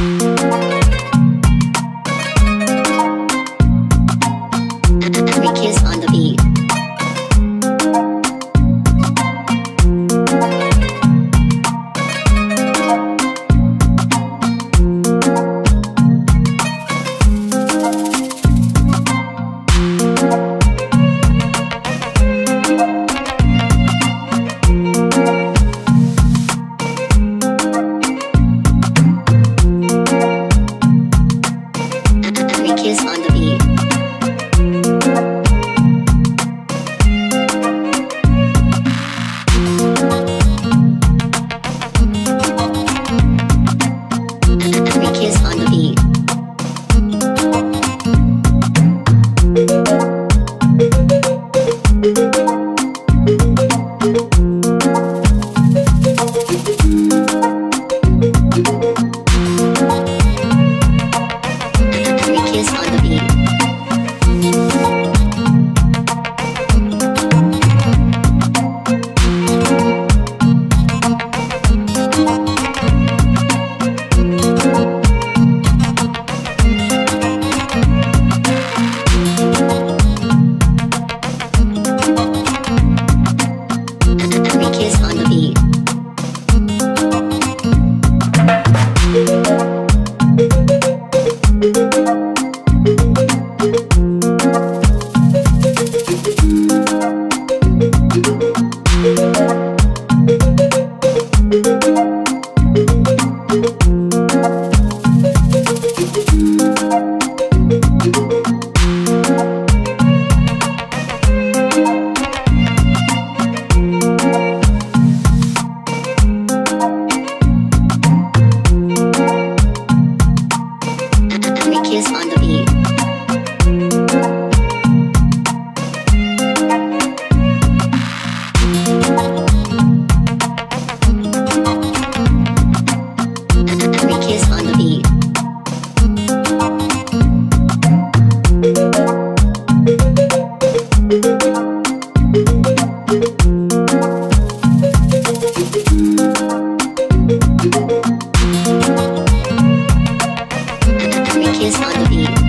Every kiss on the beat. is on the beat. is on me. beat.